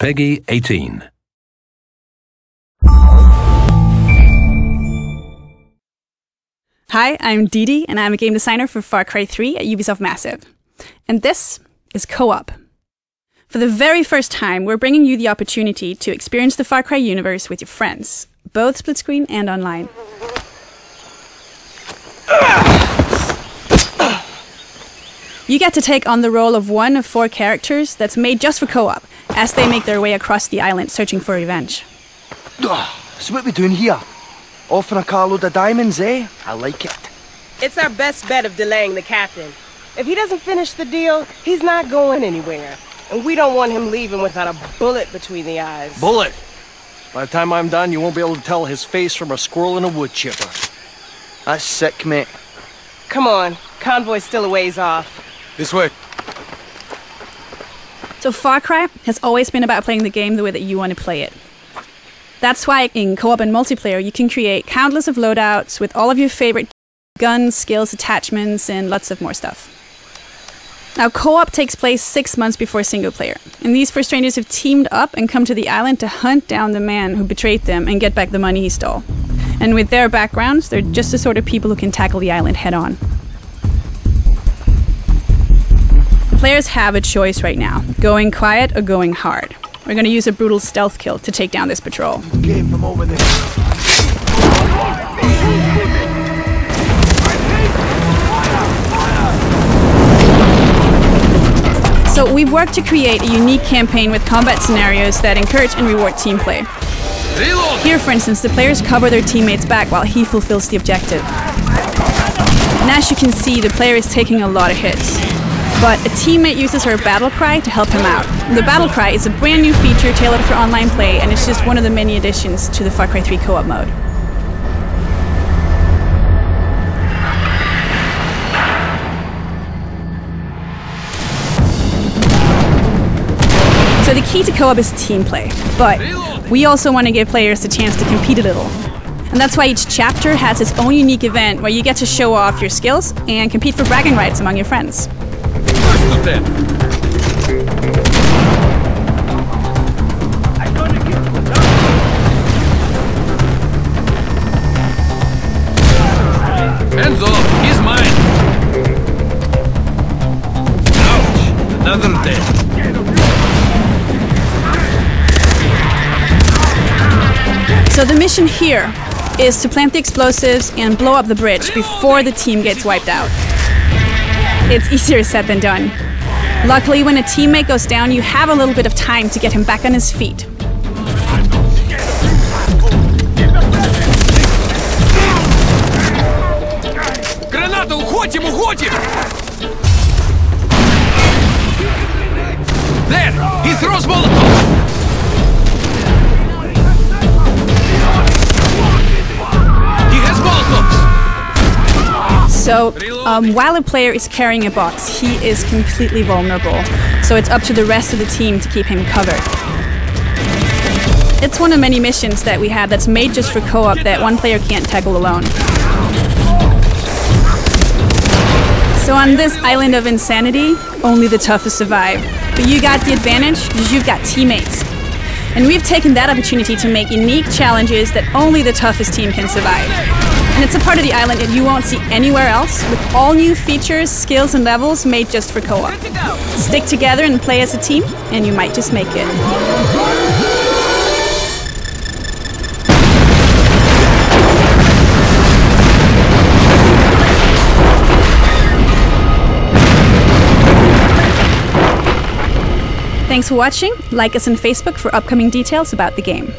PEGI 18. Hi, I'm Dee, and I'm a game designer for Far Cry 3 at Ubisoft Massive. And this is Co op. For the very first time, we're bringing you the opportunity to experience the Far Cry universe with your friends, both split screen and online. You get to take on the role of one of four characters that's made just for co op as they make their way across the island searching for revenge. So what we doing here? Offering a carload of diamonds, eh? I like it. It's our best bet of delaying the captain. If he doesn't finish the deal, he's not going anywhere. And we don't want him leaving without a bullet between the eyes. Bullet! By the time I'm done, you won't be able to tell his face from a squirrel in a wood chipper. That's sick, mate. Come on, convoy's still a ways off. This way. So Far Cry has always been about playing the game the way that you want to play it. That's why in co-op and multiplayer you can create countless of loadouts with all of your favorite guns, skills, attachments, and lots of more stuff. Now co-op takes place six months before single player, and these four strangers have teamed up and come to the island to hunt down the man who betrayed them and get back the money he stole. And with their backgrounds, they're just the sort of people who can tackle the island head on. Players have a choice right now going quiet or going hard. We're going to use a brutal stealth kill to take down this patrol. Him from over there. So, we've worked to create a unique campaign with combat scenarios that encourage and reward team play. Here, for instance, the players cover their teammates back while he fulfills the objective. And as you can see, the player is taking a lot of hits. But a teammate uses her battle cry to help him out. The battle cry is a brand new feature tailored for online play, and it's just one of the many additions to the Far Cry 3 co op mode. So the key to co-op is team play, but we also want to give players the chance to compete a little. And that's why each chapter has its own unique event where you get to show off your skills and compete for bragging rights among your friends. Hands off! He's mine! Another. So the mission here is to plant the explosives and blow up the bridge before the team gets wiped out It's easier said than done. Luckily, when a teammate goes down, you have a little bit of time to get him back on his feet. Граната! Уходим, уходим! There! He throws Molotov! So, um, while a player is carrying a box, he is completely vulnerable. So it's up to the rest of the team to keep him covered. It's one of many missions that we have that's made just for co-op that one player can't tackle alone. So on this island of insanity, only the toughest survive. But you got the advantage because you've got teammates. And we've taken that opportunity to make unique challenges that only the toughest team can survive. And it's a part of the island that you won't see anywhere else, with all new features, skills, and levels made just for co op. Stick together and play as a team, and you might just make it. Thanks for watching. Like us on Facebook for upcoming details about the game.